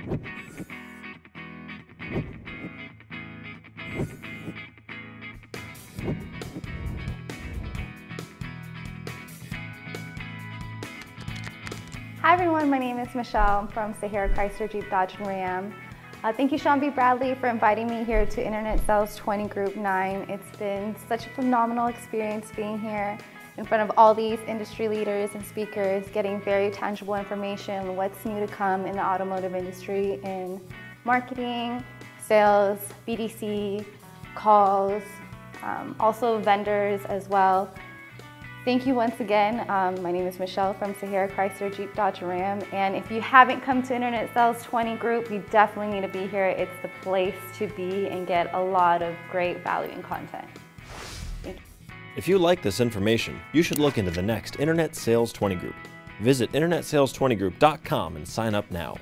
Hi everyone, my name is Michelle. I'm from Sahara Chrysler Jeep Dodge and Ram. Uh, thank you Sean V. Bradley for inviting me here to Internet Sales 20 Group 9. It's been such a phenomenal experience being here in front of all these industry leaders and speakers, getting very tangible information what's new to come in the automotive industry in marketing, sales, BDC, calls, um, also vendors as well. Thank you once again. Um, my name is Michelle from Sahara Chrysler Jeep Dodge Ram. And if you haven't come to Internet Sales 20 Group, you definitely need to be here. It's the place to be and get a lot of great value and content. If you like this information, you should look into the next Internet Sales 20 Group. Visit InternetSales20Group.com and sign up now.